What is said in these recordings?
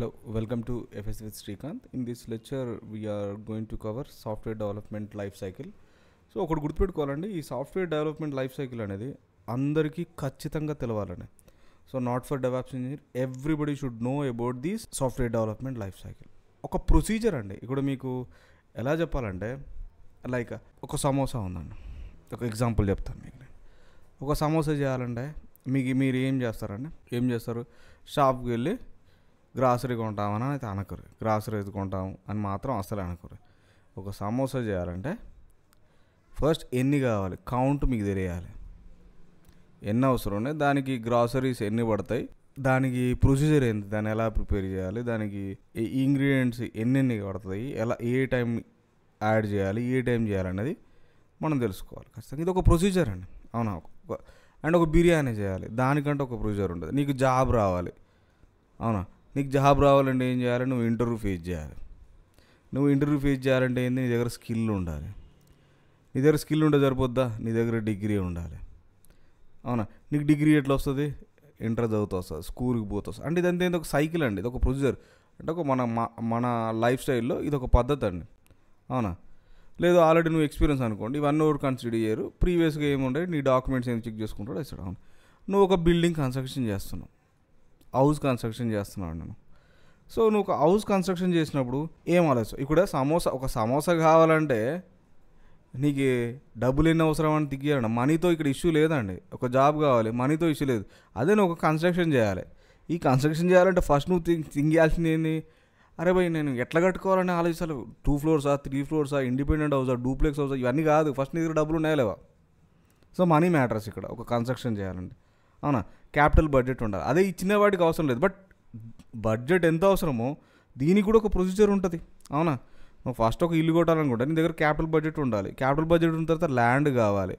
Hello, welcome to FS with Srikanth. In this lecture, we are going to cover development life cycle so ఒకటి గుర్తుపెట్టుకోవాలండి ఈ software development life cycle అనేది అందరికీ ఖచ్చితంగా తెలవాలండి. So not for develops engineer everybody should know about this software development life cycle ఒక procedure అండి ఇక్కడ మీకు ఎలా చెప్పాలంటే లైక్ ఒక సమోసా ఉందండి. ఒక ఎగ్జాంపుల్ చెప్తాను మీకు ఒక సమోసా చేయాలంటే మీకు మీరు ఏం చేస్తారండి? ఏం చేస్తారు? షాప్కి వెళ్ళి గ్రాసరీ కొంటామని అయితే అనకరు. గ్రాసరీ కొంటాము అని మాత్రం అసలు అనకరు. ఒక సమోసా చేయాలంటే ఫస్ట్ ఎన్ని కావాలి? కౌంట్ మీకు తెలియాలి. ఎన్ని అవసరం ఉన్నాయి? దానికి గ్రాసరీస్ ఎన్ని పడతాయి? దానికి ప్రొసీజర్ ఏంటి? దాన్ని ఎలా ప్రిపేర్ చేయాలి? దానికి ఇంగ్రీడియంట్స్ ఎన్నెన్ని పడతాయి? ఎలా ఏ టైం యాడ్ చేయాలి? ఏ టైం చేయాలనేది మనం తెలుసుకోవాలి ఖచ్చితంగా. ఇది ఒక ప్రొసీజర్ అండి. అవునా? అండ్ ఒక బిర్యానీ చేయాలి. దానికంటే ఒక ప్రొసీజర్ ఉంటుంది. నీకు జాబ్ రావాలి. అవునా? నీకు జాబ్ రావాలంటే ఏం చేయాలి? నువ్వు ఇంటర్వ్యూ ఫేస్ చేయాలి. నువ్వు ఇంటర్వ్యూ ఫేస్ చేయాలంటే ఏంది? నీ దగ్గర స్కిల్ ఉండాలి. నీ దగ్గర స్కిల్ ఉంటే సరిపోద్దా? నీ దగ్గర డిగ్రీ ఉండాలి. అవునా? నీకు డిగ్రీ ఎట్లా వస్తుంది? ఇంటర్ చదువుతూ వస్తుంది స్కూల్కి పోతూ వస్తుంది అంటే ఇదంతా ఒక సైకిల్ అండి. ఇది ఒక ప్రొసీజర్. అంటే ఒక మన మన లైఫ్ స్టైల్లో ఇది ఒక పద్ధతి అండి. అవునా? లేదు ఆల్రెడీ నువ్వు ఎక్స్పీరియన్స్ అనుకోండి. ఇవన్నీ ఎవరు కన్సిడర్ చేయరు. ప్రీవియస్గా ఏముండే నీ డాక్యుమెంట్స్ ఏం చెక్ చేసుకుంటాడో ఇస్తాడు. అవును. నువ్వు ఒక బిల్డింగ్ కన్స్ట్రక్షన్ చేస్తున్నావు. హౌస్ కన్స్ట్రక్షన్ చేస్తున్నావు నేను. సో నువ్వు ఒక హౌస్ కన్స్ట్రక్షన్ చేసినప్పుడు ఏం ఆలోచన? ఇక్కడ సమోసా ఒక సమోసా కావాలంటే నీకు డబ్బులు ఎన్ని అవసరం అని దిగ్గాడు మనీతో ఇక్కడ ఇష్యూ లేదండి. ఒక జాబ్ కావాలి మనీతో ఇష్యూ లేదు. అదే నువ్వు ఒక కన్స్ట్రక్షన్ చేయాలి. ఈ కన్స్ట్రక్షన్ చేయాలంటే ఫస్ట్ నువ్వు థింక్ థింక్ చేయాల్సింది ఏంది? అరే భయ్ నేను ఎట్లా కట్టుకోవాలని ఆలోచించాలి టూ ఫ్లోర్సా త్రీ ఫ్లోర్సా ఇండిపెండెంట్ హౌసా డూప్లెక్స్ హౌసా ఇవన్నీ కాదు. ఫస్ట్ నీ దగ్గర డబ్బులు ఉన్నాయా లేవా? సో మనీ మ్యాటర్స్ ఇక్కడ. ఒక కన్స్ట్రక్షన్ చేయాలండి అవునా? క్యాపిటల్ బడ్జెట్ ఉండాలి. అదే ఇచ్చిన వాడికి అవసరం లేదు. బట్ బడ్జెట్ ఎంత అవసరమో దీనికి కూడా ఒక ప్రొసీజర్ ఉంటుంది. అవునా? నువ్వు ఫస్ట్ ఒక ఇల్లు కొట్టాలనుకుంటా నీ దగ్గర క్యాపిటల్ బడ్జెట్ ఉండాలి. క్యాపిటల్ బడ్జెట్ ఉన్న తర్వాత ల్యాండ్ కావాలి.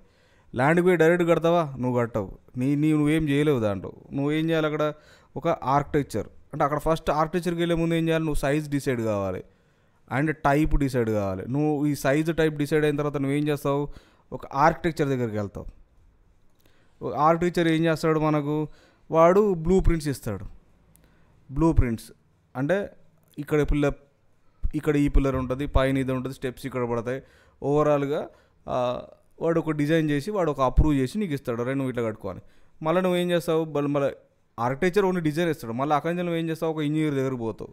ల్యాండ్కి పోయి డైరెక్ట్ కడతావా? నువ్వు కట్టవు. నీ నీ నువ్వేం చేయలేవు దాంట్లో. నువ్వేం చేయాలి అక్కడ? ఒక ఆర్కిటెక్చర్ అంటే అక్కడ ఫస్ట్ ఆర్కిటెక్చర్కి వెళ్ళే ముందు ఏం చేయాలి? నువ్వు సైజ్ డిసైడ్ కావాలి. అండ్ టైప్ డిసైడ్ కావాలి. నువ్వు ఈ సైజ్ టైప్ డిసైడ్ అయిన తర్వాత నువ్వేం చేస్తావు? ఒక ఆర్కిటెక్చర్ దగ్గరికి వెళ్తావు. ఆర్కిటెక్చర్ ఏం చేస్తాడు మనకు? వాడు బ్లూ ప్రింట్స్ ఇస్తాడు. బ్లూ ప్రింట్స్ అంటే ఇక్కడ పిల్ల ఇక్కడ ఈ పిల్లర్ ఉంటుంది పైన ఇది ఉంటుంది స్టెప్స్ ఇక్కడ పడతాయి. ఓవరాల్గా వాడు ఒక డిజైన్ చేసి వాడు ఒక అప్రూవ్ చేసి నీకు ఇస్తాడు. రే నువ్వు ఇట్లా కట్టుకోని మళ్ళీ నువ్వు ఏం చేస్తావు మళ్ళీ మళ్ళీ ఆర్కిటెక్చర్ ఓన్లీ డిజైన్ ఇస్తాడు. మళ్ళీ అక్కడి నుంచి నువ్వు ఏం చేస్తావు? ఒక ఇంజనీర్ దగ్గరకు పోతావు.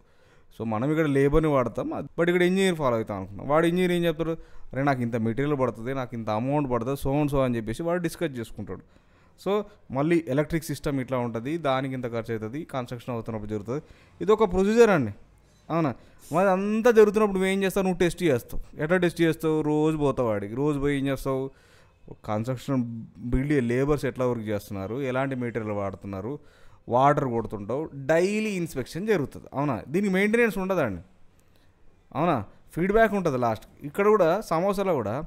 సో మనం ఇక్కడ లేబర్ని వాడతాం. బట్ ఇక్కడ ఇంజనీర్ ఫాలో అవుతాం అనుకున్నాం వాడు ఇంజనీర్ ఏం చెప్తాడు? అరే నాకు ఇంత మెటీరియల్ పడుతుంది నాకు ఇంత అమౌంట్ పడుతుంది సో అండ్ సో అని చెప్పేసి వాడు డిస్కస్ చేసుకుంటాడు. సో మళ్ళీ ఎలక్ట్రిక్ సిస్టమ్ ఇట్లా ఉంటుంది దానికి ఇంత ఖర్చు అవుతుంది కన్స్ట్రక్షన్ అవుతున్నప్పుడు జరుగుతుంది. ఇది ఒక ప్రొసీజర్ అండి. అవునా? మరి అంతా జరుగుతున్నప్పుడు నువ్వు ఏం చేస్తావు? నువ్వు టెస్ట్ చేస్తావు. ఎట్లా టెస్ట్ చేస్తావు? రోజు పోతావు వాడికి రోజు పోయి ఏం చేస్తావు? కన్స్ట్రక్షన్ బిల్డ్ లేబర్స్ ఎట్లా వర్క్ చేస్తున్నారు? ఎలాంటి మెటీరియల్ వాడుతున్నారు? వాటర్ కొడుతుంటావు. డైలీ ఇన్స్పెక్షన్ జరుగుతుంది. అవునా? దీనికి మెయింటెనెన్స్ ఉండదండి. అవునా? ఫీడ్బ్యాక్ ఉంటుంది లాస్ట్ ఇక్కడ కూడా సమోసాలో కూడా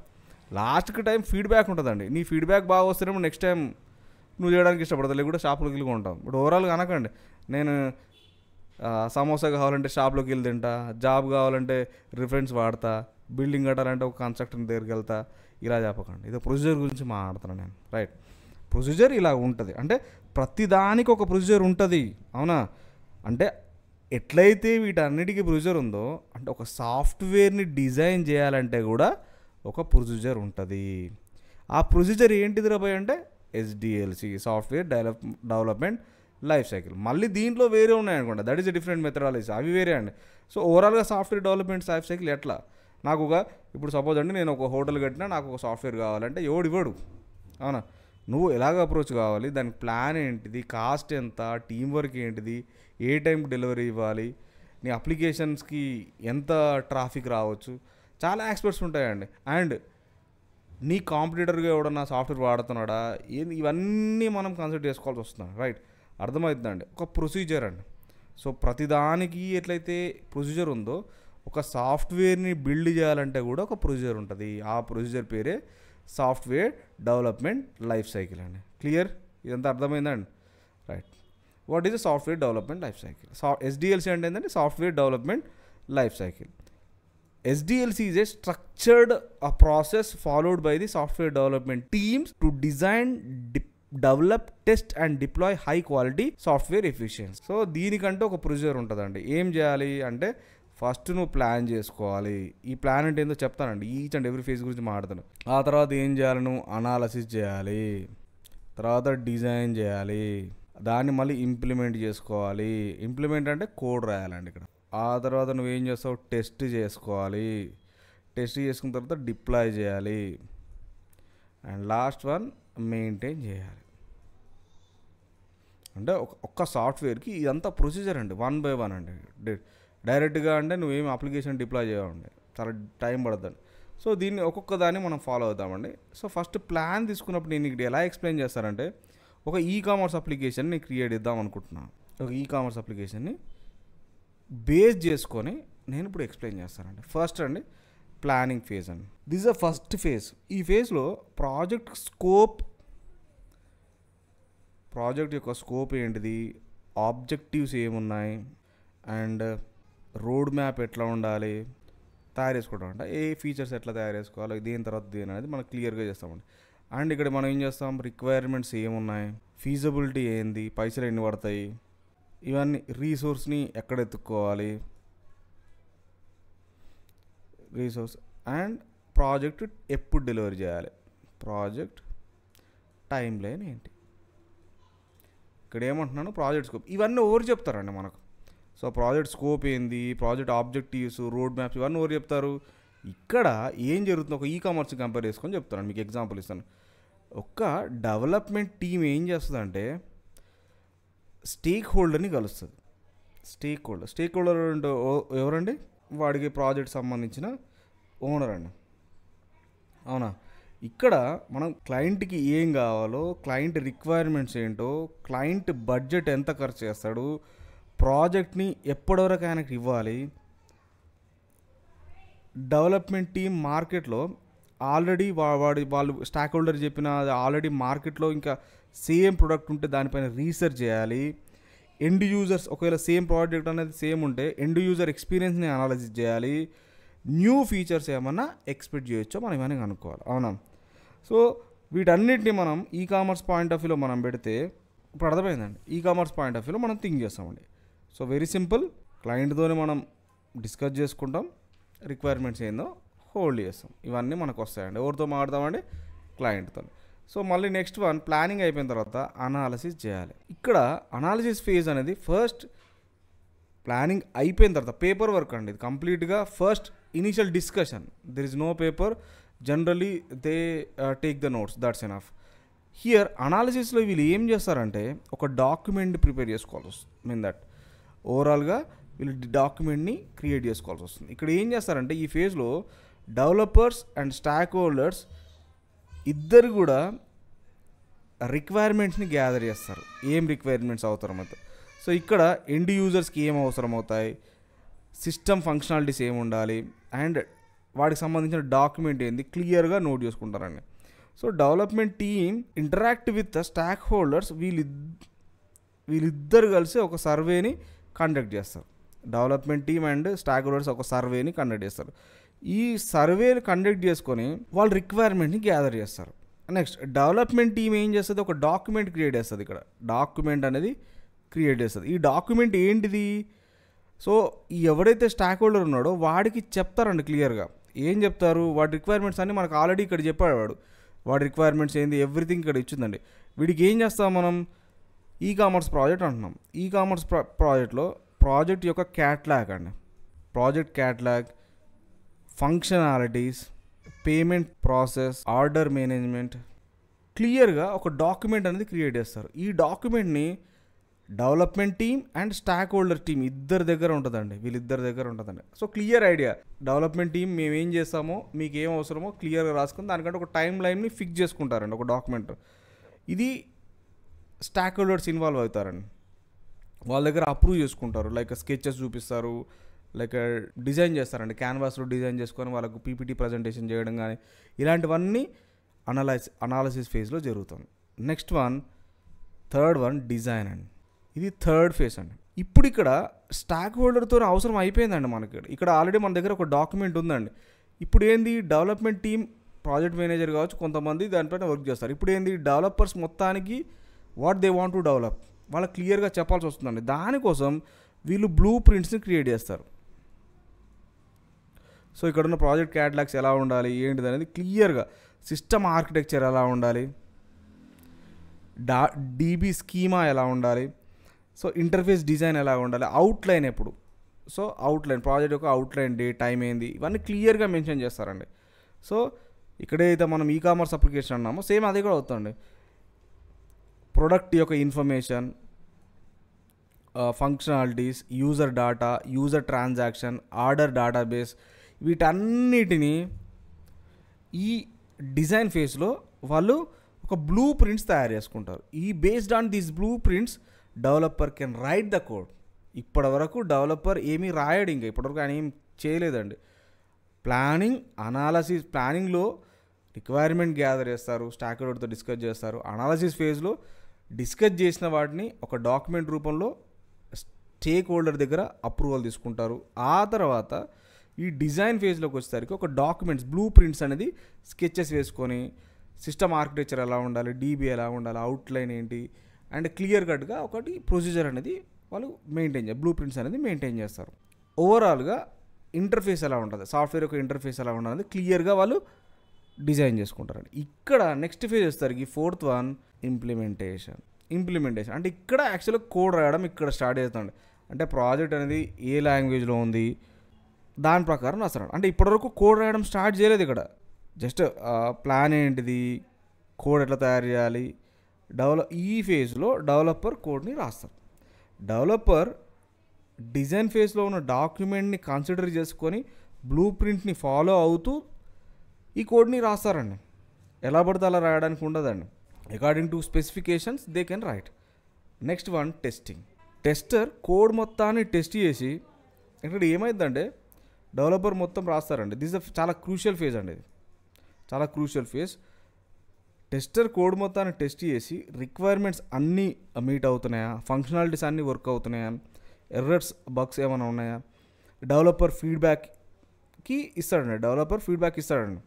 లాస్ట్కి టైం ఫీడ్బ్యాక్ ఉంటుందండి. నీ ఫీడ్బ్యాక్ బాగా వస్తేనేమో నెక్స్ట్ టైం నువ్వు చేయడానికి ఇష్టపడతావు లేకుంటే షాప్లోకి వెళ్ళి కొంటాం ఇప్పుడు ఓవరాల్గా అనకండి. నేను సమోసా కావాలంటే షాప్లోకి వెళ్ళి తింటా జాబ్ కావాలంటే రిఫరెన్స్ వాడతా బిల్డింగ్ కట్టాలంటే ఒక కన్స్ట్రక్టర్ దగ్గరికి వెళ్తా ఇలా చెప్పకండి. ఇది ప్రొసీజర్ గురించి మాట్లాడుతున్నాను నేను. రైట్ ప్రొసీజర్ ఇలా ఉంటుంది. అంటే ప్రతిదానికి ఒక ప్రొసీజర్ ఉంటుంది. అవునా? అంటే ఎట్లయితే వీటన్నిటికీ ప్రొసీజర్ ఉందో అంటే ఒక సాఫ్ట్వేర్ని డిజైన్ చేయాలంటే కూడా ఒక ప్రొసీజర్ ఉంటుంది. ఆ ప్రొసీజర్ ఏంటిది రాబోయ్ అంటే SDLC software develop development life cycle. మళ్ళీ దీంట్లో వేరే ఉన్నాయనుకోండి. దట్ ఈస్ డిఫరెంట్ మెథడాలజీ అవి వేరే అండి. సో ఓవరాల్గా సాఫ్ట్వేర్ డెవలప్మెంట్ లైఫ్ సైకిల్ ఎట్లా? నాకు ఒక ఇప్పుడు సపోజ్ అండి నేను ఒక హోటల్ కట్టినా నాకు ఒక సాఫ్ట్వేర్ కావాలంటే ఎవడు ఇవ్వడు. అవునా? నువ్వు ఎలాగ అప్రోచ్ కావాలి? దానికి ప్లాన్ ఏంటిది? కాస్ట్ ఎంత? టీం వర్క్ ఏంటిది? ఏ టైంకి డెలివరీ ఇవ్వాలి? నీ అప్లికేషన్స్కి ఎంత ట్రాఫిక్ రావచ్చు? చాలా ఎక్స్పర్ట్స్ ఉంటాయండి. అండ్ నీ కాంపిటీటర్గా ఎవడన్నా సాఫ్ట్వేర్ వాడుతున్నాడా? ఏంది? ఇవన్నీ మనం కన్సిడర్ చేసుకోవాల్సి వస్తుంది. రైట్. అర్థమవుతుందండి. ఒక ప్రొసీజర్ అండి. సో ప్రతిదానికి ఎట్లయితే ప్రొసీజర్ ఉందో ఒక సాఫ్ట్వేర్ని బిల్డ్ చేయాలంటే కూడా ఒక ప్రొసీజర్ ఉంటుంది. ఆ ప్రొసీజర్ పేరే సాఫ్ట్వేర్ డెవలప్మెంట్ లైఫ్ సైకిల్ అండి. క్లియర్? ఇదంతా అర్థమైందండి right. What is software development life cycle? So SDLC అంటే ఏంటంటే software development life cycle. SDLC is a structured a process followed by the software development teams to design, de- develop test and deploy high quality software efficiency so దీనికంటే ఒక procedure ఉంటుందండి. ఏం చేయాలి అంటే first నువ్వు plan చేసుకోవాలి. ఈ plan అంటే ఏందో చెప్తానండి. ఈచ్ అండ్ ఎవ్రీ ఫేజ్ గురించి మాట్లాడతాను. ఆ తర్వాత ఏం చేయాలి నువ్వు? అనాలసిస్ చేయాలి. తర్వాత డిజైన్ చేయాలి. దాన్ని మళ్ళీ ఇంప్లిమెంట్ చేసుకోవాలి. ఇంప్లిమెంట్ అంటే కోడ్ రాయాలండి ఇక్కడ. ఆ తర్వాత నువ్వేం చేస్తావు? టెస్ట్ చేసుకోవాలి. టెస్ట్ చేసుకున్న తర్వాత డిప్లాయ్ చేయాలి. అండ్ లాస్ట్ వన్ మెయింటైన్ చేయాలి. అంటే ఒక ఒక్క సాఫ్ట్వేర్కి ఇదంతా ప్రొసీజర్ అండి. వన్ బై వన్ అండి. డైరెక్ట్గా అంటే నువ్వేం అప్లికేషన్ డిప్లాయ్ చేయాలండి చాలా టైం పడుతుంది. సో దీన్ని ఒక్కొక్క దాన్ని మనం ఫాలో అవుతామండి. సో ఫస్ట్ ప్లాన్ తీసుకున్నప్పుడు నేను ఇక్కడ ఎలా ఎక్స్ప్లెయిన్ చేస్తానంటే ఒక ఈ కామర్స్ అప్లికేషన్ నేను క్రియేట్ చేద్దాం అనుకుంటున్నాను. ఒక ఈ కామర్స్ అప్లికేషన్ని బేస్ చేసుకొని నేను ఇప్పుడు ఎక్స్ప్లెయిన్ చేస్తానండి. ఫస్ట్ అండి ప్లానింగ్ ఫేజ్ అండి. దిస్ అ ఫస్ట్ ఫేజ్ ఈ ఫేజ్లో ప్రాజెక్ట్ స్కోప్ ప్రాజెక్ట్ యొక్క స్కోప్ ఏంటిది ఆబ్జెక్టివ్స్ ఏమున్నాయి అండ్ రోడ్ మ్యాప్ ఎట్లా ఉండాలి తయారు చేసుకోవడం అంటే ఏ ఫీచర్స్ ఎట్లా తయారు చేసుకోవాలి దీని తర్వాత దేని అనేది మనం క్లియర్గా చేస్తామండి. అండ్ ఇక్కడ మనం ఏం చేస్తాం? రిక్వైర్మెంట్స్ ఏమున్నాయి? ఫీజబిలిటీ ఏంది? పైసలు ఎన్ని పడతాయి? ఇవన్నీ రీసోర్స్ని ఎక్కడ ఎత్తుక్కోవాలి రీసోర్స్ అండ్ ప్రాజెక్ట్ ఎప్పుడు డెలివరీ చేయాలి? ప్రాజెక్ట్ టైం లైన్ ఏంటి? ఇక్కడ ఏమంటున్నాను ప్రాజెక్ట్ స్కోప్ ఇవన్నీ ఎవరు చెప్తారండి మనకు? సో ప్రాజెక్ట్ స్కోప్ ఏంది? ప్రాజెక్ట్ ఆబ్జెక్టివ్స్ రోడ్ మ్యాప్స్ ఇవన్నీ ఎవరు చెప్తారు? ఇక్కడ ఏం జరుగుతుందో ఒక ఈ కామర్స్ కంపేర్ చేసుకొని చెప్తాను. మీకు ఎగ్జాంపుల్ ఇస్తాను. ఒక్క డెవలప్మెంట్ టీం ఏం చేస్తుందంటే స్టేక్ హోల్డర్ని కలుస్తుంది. స్టేక్ హోల్డర్ స్టేక్ హోల్డర్ ఓ- ఎవరండి? వాడికి ప్రాజెక్ట్ సంబంధించిన ఓనర్ అండి. అవునా? ఇక్కడ మనం క్లయింట్కి ఏం కావాలో క్లయింట్ రిక్వైర్మెంట్స్ ఏంటో క్లయింట్ బడ్జెట్ ఎంత ఖర్చు చేస్తాడు ప్రాజెక్ట్ని ఎప్పటివరకు ఆయనకి ఇవ్వాలి డెవలప్మెంట్ టీం మార్కెట్లో ఆల్రెడీ వాడి వాళ్ళు స్టాక్ హోల్డర్ చెప్పిన ఆల్రెడీ మార్కెట్లో ఇంకా సేమ్ ప్రోడక్ట్ ఉంటే దానిపైన రీసెర్చ్ చేయాలి. ఎండ్ యూజర్స్ ఒకవేళ సేమ్ ప్రోడక్ట్ అనేది సేమ్ ఉంటే ఎండ్ యూజర్ ఎక్స్పీరియన్స్ని అనాలిసిస్ చేయాలి. న్యూ ఫీచర్స్ ఏమన్నా ఎక్స్పెక్ట్ చేయొచ్చో మనం ఇవన్నీ కనుక్కోవాలి. అవునా? సో వీటన్నిటిని మనం ఈ కామర్స్ పాయింట్ ఆఫ్ వ్యూలో మనం పెడితే ఇప్పుడు అర్థమైందండి. ఈ కామర్స్ పాయింట్ ఆఫ్ వ్యూలో మనం థింక్ చేస్తామండి. సో వెరీ సింపుల్ క్లయింట్తోనే మనం డిస్కస్ చేసుకుంటాం. రిక్వైర్మెంట్స్ ఏందో హోల్డ్ చేస్తాం. ఇవన్నీ మనకు వస్తాయండి. ఎవరితో మాట్లాడతామండి? క్లయింట్తో సో మళ్ళీ నెక్స్ట్ వన్ ప్లానింగ్ అయిపోయిన తర్వాత అనాలిసిస్ చేయాలి. ఇక్కడ అనాలిసిస్ ఫేజ్ అనేది ఫస్ట్ ప్లానింగ్ అయిపోయిన తర్వాత పేపర్ వర్క్ అండి. ఇది కంప్లీట్గా first initial discussion there is no paper generally they take the notes that's enough here అనాలిసిస్లో వీళ్ళు ఏం చేస్తారంటే ఒక డాక్యుమెంట్ ప్రిపేర్ చేసుకోవాల్సి వస్తుంది. మీన్ దట్ ఓవరాల్గా వీళ్ళు డాక్యుమెంట్ని క్రియేట్ చేసుకోవాల్సి వస్తుంది. ఇక్కడ ఏం చేస్తారంటే ఈ ఫేజ్లో డెవలపర్స్ అండ్ స్టాక్ హోల్డర్స్ ఇద్దరు కూడా రిక్వైర్మెంట్స్ని గ్యాదర్ చేస్తారు. ఏం రిక్వైర్మెంట్స్ అవసరం అవుతాయి సో ఇక్కడ ఎండ్ యూజర్స్కి ఏం అవసరం అవుతాయి? సిస్టమ్ ఫంక్షనాలిటీస్ ఏమి ఉండాలి? అండ్ వాటికి సంబంధించిన డాక్యుమెంట్ ఏంది? క్లియర్గా నోట్ చేసుకుంటారండి. So development team interact with stakeholders వీళ్ళి వీళ్ళిద్దరు కలిసి ఒక సర్వేని కండక్ట్ చేస్తారు. Development team and stock holders ఒక సర్వేని కండక్ట్ చేస్తారు. ఈ సర్వేలు కండక్ట్ చేసుకొని వాళ్ళ రిక్వైర్మెంట్ని గ్యాదర్ చేస్తారు. నెక్స్ట్ డెవలప్మెంట్ టీమ్ ఏం చేస్తుంది? ఒక డాక్యుమెంట్ క్రియేట్ చేస్తుంది ఇక్కడ. డాక్యుమెంట్ అనేది క్రియేట్ చేస్తుంది. ఈ డాక్యుమెంట్ ఏంటిది? సో ఎవడైతే స్టాక్ హోల్డర్ ఉన్నాడో వాడికి చెప్తారండి క్లియర్గా ఏం చెప్తారు? వాడి రిక్వైర్మెంట్స్ అన్ని మనకు ఆల్రెడీ ఇక్కడ చెప్పాడు వాడు. వాడి రిక్వైర్మెంట్స్ ఏంది? ఎవ్రీథింగ్ ఇక్కడ ఇచ్చిందండి. వీడికి ఏం చేస్తాం మనం? ఈ కామర్స్ ప్రాజెక్ట్ అంటున్నాం. ఈ కామర్స్ ప్రా ప్రాజెక్ట్లో ప్రాజెక్ట్ యొక్క క్యాట్లాగ్ అండి. Project catalogue functionalities payment process order management క్లియర్గా ఒక డాక్యుమెంట్ అనేది క్రియేట్ చేస్తారు. ఈ డాక్యుమెంట్ని development team and stakeholder team ఇద్దరి దగ్గర ఉంటుందండి. వీళ్ళిద్దరి దగ్గర ఉంటుందండి. So clear idea development team మేము ఏం చేస్తామో మీకు ఏం అవసరమో క్లియర్గా రాసుకుని దానికంటే ఒక టైం లైన్ని ఫిక్స్ చేసుకుంటారండి ఒక డాక్యుమెంట్ ఇది స్టాక్ హోల్డర్స్ ఇన్వాల్వ్ అవుతారండి. వాళ్ళ దగ్గర అప్రూవ్ చేసుకుంటారు. లైక్ స్కెచెస్ చూపిస్తారు. లైక్ డిజైన్ చేస్తారండి. క్యాన్వాస్లో డిజైన్ చేసుకొని వాళ్ళకు పీపీటీ ప్రజెంటేషన్ చేయడం కానీ ఇలాంటివన్నీ అనలైజ్ అనాలసిస్ ఫేజ్లో జరుగుతుంది. Next one third one design అండి. ఇది థర్డ్ ఫేజ్ అండి. ఇప్పుడు ఇక్కడ స్టాక్ హోల్డర్తో అవసరం అయిపోయిందండి మనకి ఇక్కడ. ఆల్రెడీ మన దగ్గర ఒక డాక్యుమెంట్ ఉందండి. ఇప్పుడు ఏంది డెవలప్మెంట్ టీం ప్రాజెక్ట్ మేనేజర్ కావచ్చు కొంతమంది దానిపైన వర్క్ చేస్తారు. ఇప్పుడు ఏంది డెవలపర్స్ మొత్తానికి what they want to develop వాళ్ళకి క్లియర్గా చెప్పాల్సి వస్తుందండి. దానికోసం వీళ్ళు బ్లూ ప్రింట్స్ని క్రియేట్ చేస్తారు. సో ఇక్కడ ఉన్న ప్రాజెక్ట్ క్యాటలాగ్స్ ఎలా ఉండాలి ఏంటిది అనేది క్లియర్గా సిస్టమ్ ఆర్కిటెక్చర్ ఎలా ఉండాలి డా డీబీ స్కీమా ఎలా ఉండాలి సో ఇంటర్ఫేస్ డిజైన్ ఎలా ఉండాలి అవుట్లైన్ ఎప్పుడు. సో అవుట్లైన్ ప్రాజెక్ట్ యొక్క అవుట్లైన్ డే టైం ఏంది ఇవన్నీ క్లియర్గా మెన్షన్ చేస్తారండి. సో ఇక్కడైతే మనం ఈ కామర్స్ అప్లికేషన్ అన్నామో సేమ్ అది కూడా అవుతుంది ప్రొడక్ట్ యొక్క information functionalities user data user transaction order database వీటన్నిటిని ఈ డిజైన్ ఫేజ్లో వాళ్ళు ఒక బ్లూ ప్రింట్స్ తయారు చేసుకుంటారు. ఈ based on these blueprints developer can write the code ఇప్పటి వరకు డెవలపర్ ఏమీ రాయడు ఇంకా ఇప్పటివరకు ఆయన ఏం చేయలేదండి. ప్లానింగ్ అనాలసిస్ ప్లానింగ్లో రిక్వైర్మెంట్ గ్యాదర్ చేస్తారు స్టాక్ రోడ్తో డిస్కస్ చేస్తారు. అనాలసిస్ ఫేజ్లో డిస్కస్ చేసిన వాటిని ఒక డాక్యుమెంట్ రూపంలో స్టేక్ హోల్డర్ దగ్గర అప్రూవల్ తీసుకుంటారు. ఆ తర్వాత ఈ డిజైన్ ఫేజ్లోకి వచ్చేసరికి ఒక డాక్యుమెంట్స్ బ్లూ ప్రింట్స్ అనేది స్కెచెస్ వేసుకొని సిస్టమ్ ఆర్కిటెక్చర్ ఎలా ఉండాలి డీబీ ఎలా ఉండాలి అవుట్లైన్ ఏంటి అండ్ క్లియర్ కట్గా ఒకటి ప్రొసీజర్ అనేది వాళ్ళు మెయింటైన్ చేయాలి బ్లూ ప్రింట్స్ అనేది మెయింటైన్ చేస్తారు. ఓవరాల్గా ఇంటర్ఫేస్ ఎలా ఉంటుంది సాఫ్ట్వేర్ యొక్క ఇంటర్ఫేస్ ఎలా ఉండాలి క్లియర్గా వాళ్ళు డిజైన్ చేసుకుంటారండి. ఇక్కడ నెక్స్ట్ ఫేజ్ వచ్చేసరికి ఫోర్త్ వన్ ఇంప్లిమెంటేషన్ ఇంప్లిమెంటేషన్ అంటే ఇక్కడ యాక్చువల్గా కోడ్ రాయడం ఇక్కడ స్టార్ట్ చేస్తుంది అంటే ప్రాజెక్ట్ అనేది ఏ లాంగ్వేజ్లో ఉంది దాని ప్రకారం రాస్తాడు అంటే ఇప్పటివరకు కోడ్ రాయడం స్టార్ట్ చేయలేదు ఇక్కడ. జస్ట్ ప్లాన్ ఏంటిది? కోడ్ ఎట్లా తయారు చేయాలి? డెవలప్ ఈ ఫేజ్లో డెవలపర్ కోడ్ని రాస్తారు. డెవలపర్ డిజైన్ ఫేజ్లో ఉన్న డాక్యుమెంట్ని కన్సిడర్ చేసుకొని బ్లూ ప్రింట్ని ఫాలో అవుతూ ఈ కోడ్ని రాస్తారండి. ఎలా పడితే అలా రాయడానికి ఉండదండి. According to specifications they can write next one testing tester code మొత్తాన్ని టెస్ట్ చేసి ఇక్కడ ఏమైందంటే డెవలపర్ మొత్తం రాస్తారండి. దిస్ చాలా క్రూషియల్ ఫేజ్ అండి ఇది. చాలా క్రూషియల్ ఫేజ్ టెస్టర్ కోడ్ మొత్తాన్ని టెస్ట్ చేసి రిక్వైర్మెంట్స్ అన్నీ మీట్ అవుతున్నాయా? ఫంక్షనాలిటీస్ అన్నీ వర్క్ అవుతున్నాయా? ఎర్రర్స్ బగ్స్ ఏమైనా ఉన్నాయా? డెవలపర్ ఫీడ్బ్యాక్కి ఇస్తాడండి. డెవలపర్ ఫీడ్బ్యాక్ ఇస్తాడండి.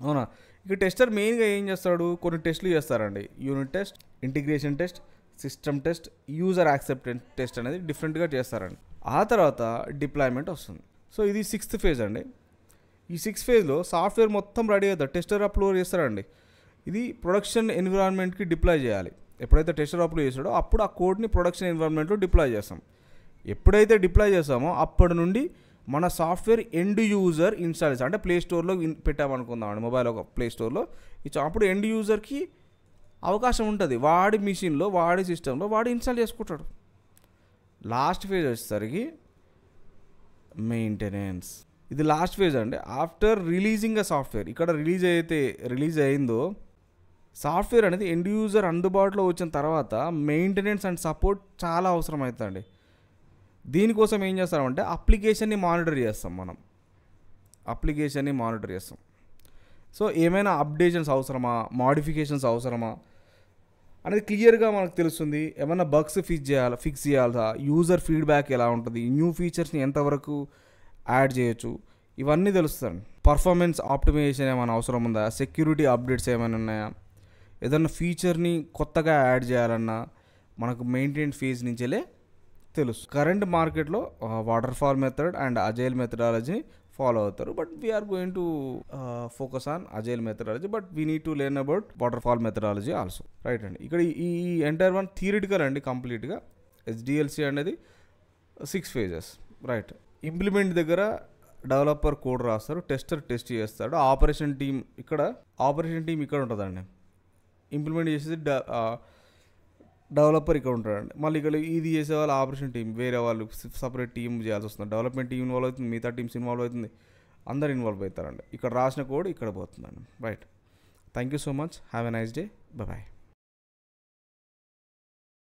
అవునా? ఇక టెస్టర్ మెయిన్గా ఏం చేస్తాడు? కొన్ని టెస్ట్లు చేస్తారండి. Unit test integration test system test user acceptance test అనేది డిఫరెంట్గా చేస్తారండి. ఆ తర్వాత డిప్లాయ్మెంట్ వస్తుంది. సో ఇది సిక్స్త్ ఫేజ్ అండి. ఈ సిక్స్త్ ఫేజ్లో సాఫ్ట్వేర్ మొత్తం రెడీ అవుతుంది. టెస్టర్ అప్లోడ్ చేస్తారండి. ఇది ప్రొడక్షన్ ఎన్విరాన్మెంట్కి డిప్లాయ్ చేయాలి. ఎప్పుడైతే టెస్టర్ అప్లోడ్ చేసాడో అప్పుడు ఆ కోడ్ని ప్రొడక్షన్ ఎన్విరాన్మెంట్లో డిప్లాయ్ చేస్తాం. ఎప్పుడైతే డిప్లాయ్ చేస్తామో అప్పటి నుండి మన సాఫ్ట్వేర్ ఎండ్ యూజర్ ఇన్స్టాల్ చేస్తాం. అంటే ప్లే స్టోర్లో పెట్టామనుకుందాం పెట్టామనుకుందామండి మొబైల్ ఒక ప్లే స్టోర్లో. ఇచ్చాం. అప్పుడు ఎండ్ యూజర్కి అవకాశం ఉంటుంది. వాడి మిషన్లో వాడి సిస్టంలో వాడు ఇన్స్టాల్ చేసుకుంటాడు. లాస్ట్ ఫేజ్ వచ్చేసరికి మెయింటెనెన్స్. ఇది లాస్ట్ ఫేజ్ అండి. ఆఫ్టర్ రిలీజింగ్ అ సాఫ్ట్వేర్ ఇక్కడ రిలీజ్ అయితే రిలీజ్ అయిందో సాఫ్ట్వేర్ అనేది ఎండ్ యూజర్ అందుబాటులో వచ్చిన తర్వాత మెయింటెనెన్స్ అండ్ సపోర్ట్ చాలా అవసరం అవుతుందండి దీనికోసం ఏం చేస్తామంటే అప్లికేషన్ని మానిటర్ చేస్తాం మనం. అప్లికేషన్ని మానిటర్ చేస్తాం. సో ఏమైనా అప్డేషన్స్ అవసరమా? మాడిఫికేషన్స్ అవసరమా? అనేది క్లియర్గా మనకు తెలుస్తుంది. ఏమైనా బగ్స్ ఫిక్స్ చేయాలి ఫిక్స్ చేయాలా యూజర్ ఫీడ్బ్యాక్ ఎలా ఉంటుంది? న్యూ ఫీచర్స్ని ఎంతవరకు యాడ్ చేయొచ్చు? ఇవన్నీ తెలుస్తాయి పర్ఫార్మెన్స్ ఆప్టిమైజేషన్ ఏమైనా అవసరం ఉందా? సెక్యూరిటీ అప్డేట్స్ ఏమైనా ఉన్నాయా? ఏదన్నా ఫీచర్ని కొత్తగా యాడ్ చేయాలన్నా మనకు మెయింటైన్ ఫీజ్ నుంచేలే తెలుసు. కరెంట్ మార్కెట్లో waterfall method and agile methodology follow అవుతారు. But we're going to focus on agile methodology but we need to learn about waterfall methodology also right అండి. ఇక్కడ ఈ ఎంటైర్ వన్ థియరిటికల్ అండి కంప్లీట్గా ఎస్డిఎల్సి అనేది six phases right implement దగ్గర developer code రాస్తారు tester test చేస్తాడు. ఆపరేషన్ టీమ్ ఇక్కడ ఆపరేషన్ టీం ఇక్కడ ఉంటుందండి. ఇంప్లిమెంట్ చేసేది డెవలపర్ ఇక్కడ ఉంటాడండి. మళ్ళీ ఇక్కడ ఇది చేసే వాళ్ళు ఆపరేషన్ టీం వేరే వాళ్ళు సపరేట్ టీం చేయాల్సి వస్తుంది. డెవలప్మెంట్ టీం ఇన్వాల్వ్ అవుతుంది మిగతా టీమ్స్ ఇన్వాల్వ్ అవుతుంది. అందరు ఇన్వాల్వ్ అవుతారండి. ఇక్కడ రాసిన కోడ్ ఇక్కడ పోతుందండి. Right thank you so much have a nice day bye